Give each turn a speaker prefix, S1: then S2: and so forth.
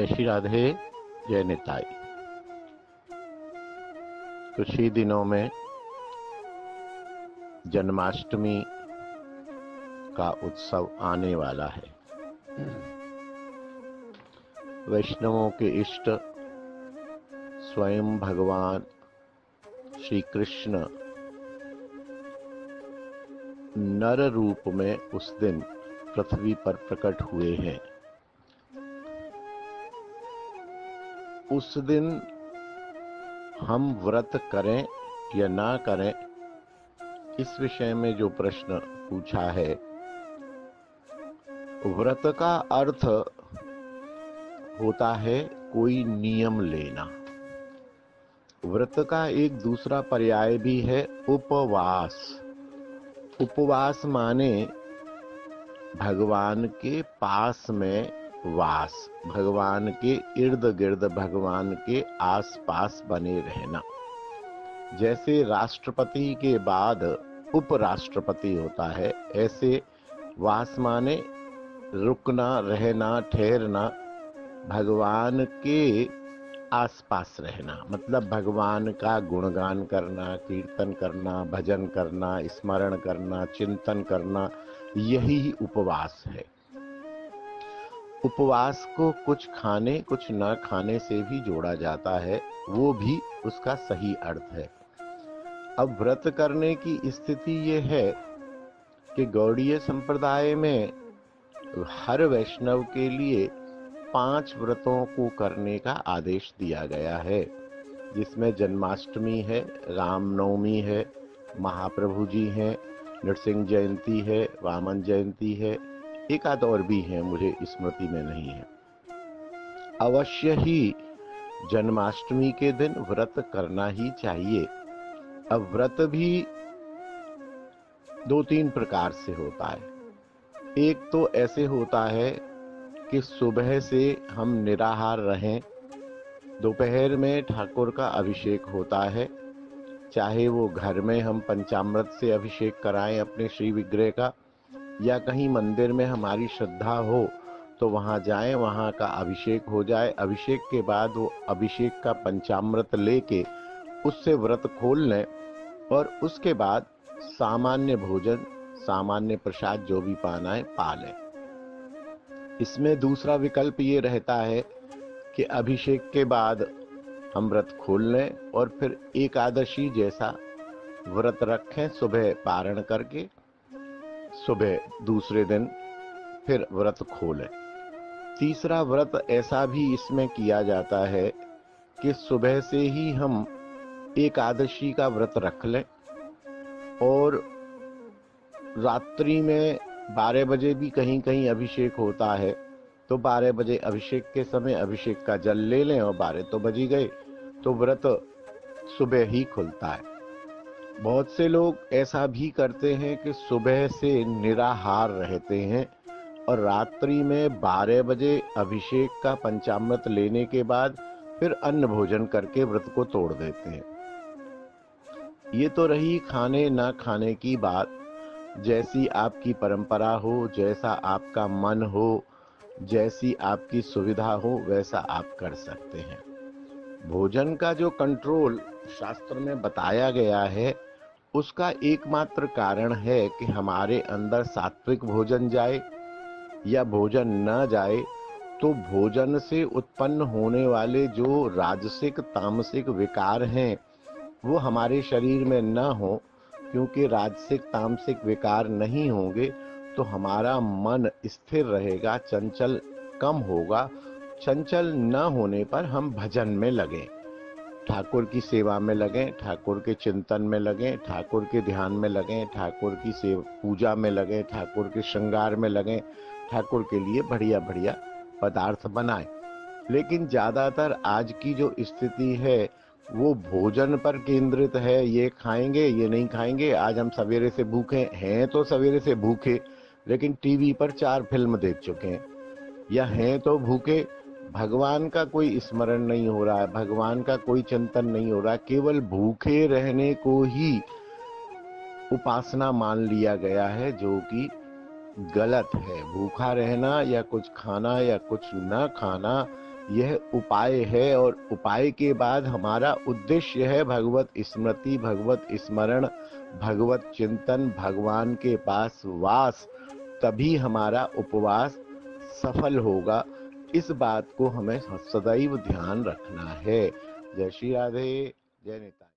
S1: जय श्री राधे, जय निताई। कुछ ही दिनों में जन्माष्टमी का उत्सव आने वाला है। वैष्णवों के इष्ट स्वयं भगवान श्री कृष्ण नर रूप में उस दिन पृथ्वी पर प्रकट हुए हैं। उस दिन हम व्रत करें या ना करें, इस विषय में जो प्रश्न पूछा है, व्रत का अर्थ होता है कोई नियम लेना। व्रत का एक दूसरा पर्याय भी है उपवास। उपवास माने भगवान के पास में वास, भगवान के इर्द गिर्द भगवान के आस पास बने रहना। जैसे राष्ट्रपति के बाद उपराष्ट्रपति होता है, ऐसे वास माने रुकना, रहना, ठहरना, भगवान के आसपास रहना। मतलब भगवान का गुणगान करना, कीर्तन करना, भजन करना, स्मरण करना, चिंतन करना, यही उपवास है। उपवास को कुछ खाने, कुछ न खाने से भी जोड़ा जाता है, वो भी उसका सही अर्थ है। अब व्रत करने की स्थिति ये है कि गौड़ीय संप्रदाय में हर वैष्णव के लिए पाँच व्रतों को करने का आदेश दिया गया है, जिसमें जन्माष्टमी है, रामनवमी है महाप्रभु जी हैं, नृसिंह जयंती है, वामन जयंती है एक आध और भी है, मुझे स्मृति में नहीं है। अवश्य ही जन्माष्टमी के दिन व्रत करना ही चाहिए। अब व्रत भी दो तीन प्रकार से होता है। एक तो ऐसे होता है कि सुबह से हम निराहार रहें, दोपहर में ठाकुर का अभिषेक होता है, चाहे वो घर में हम पंचामृत से अभिषेक कराएँ अपने श्री विग्रह का या कहीं मंदिर में हमारी श्रद्धा हो तो वहाँ जाएँ, वहाँ का अभिषेक हो जाए। अभिषेक के बाद वो अभिषेक का पंचामृत लेके उससे व्रत खोल लें और उसके बाद सामान्य भोजन, सामान्य प्रसाद जो भी पाना है पा लें। इसमें दूसरा विकल्प ये रहता है कि अभिषेक के बाद हम व्रत खोल लें और फिर एकादशी जैसा व्रत रखें, सुबह पारण करके सुबह दूसरे दिन फिर व्रत खोलें। तीसरा व्रत ऐसा भी इसमें किया जाता है कि सुबह से ही हम एकादशी का व्रत रख लें और रात्रि में बारह बजे भी कहीं कहीं अभिषेक होता है तो बारह बजे अभिषेक के समय अभिषेक का जल ले लें और बारह तो बजी गए तो व्रत सुबह ही खुलता है। बहुत से लोग ऐसा भी करते हैं कि सुबह से निराहार रहते हैं और रात्रि में 12 बजे अभिषेक का पंचामृत लेने के बाद फिर अन्न भोजन करके व्रत को तोड़ देते हैं। ये तो रही खाने ना खाने की बात। जैसी आपकी परंपरा हो, जैसा आपका मन हो, जैसी आपकी सुविधा हो, वैसा आप कर सकते हैं। भोजन का जो कंट्रोल शास्त्र में बताया गया है, उसका एकमात्र कारण है कि हमारे अंदर सात्विक भोजन जाए या भोजन न जाए तो भोजन से उत्पन्न होने वाले जो राजसिक, तामसिक विकार हैं, वो हमारे शरीर में न हो, क्योंकि राजसिक, तामसिक विकार नहीं होंगे तो हमारा मन स्थिर रहेगा, चंचल कम होगा चंचल न होने पर हम भजन में लगें। ठाकुर की सेवा में लगें, ठाकुर के चिंतन में लगें, ठाकुर के ध्यान में लगें, ठाकुर की सेव, पूजा में लगें, ठाकुर के श्रृंगार में लगें, ठाकुर के लिए बढ़िया बढ़िया पदार्थ बनाएँ। लेकिन ज़्यादातर आज की जो स्थिति है, वो भोजन पर केंद्रित है। ये खाएँगे, ये नहीं खाएँगे, आज हम सवेरे से भूखे हैं तो सवेरे से भूखे, लेकिन टीवी पर चार फ़िल्म देख चुके हैं। या हैं तो भूखे भगवान का कोई स्मरण नहीं हो रहा है भगवान का कोई चिंतन नहीं हो रहा है केवल भूखे रहने को ही उपासना मान लिया गया है, जो कि गलत है। भूखा रहना या कुछ खाना या कुछ न खाना, यह उपाय है और उपाय के बाद हमारा उद्देश्य है भगवत स्मृति, भगवत स्मरण, भगवत चिंतन, भगवान के पास वास, तभी हमारा उपवास सफल होगा। इस बात को हमें सदैव ध्यान रखना है। जय श्री राधे जय नेता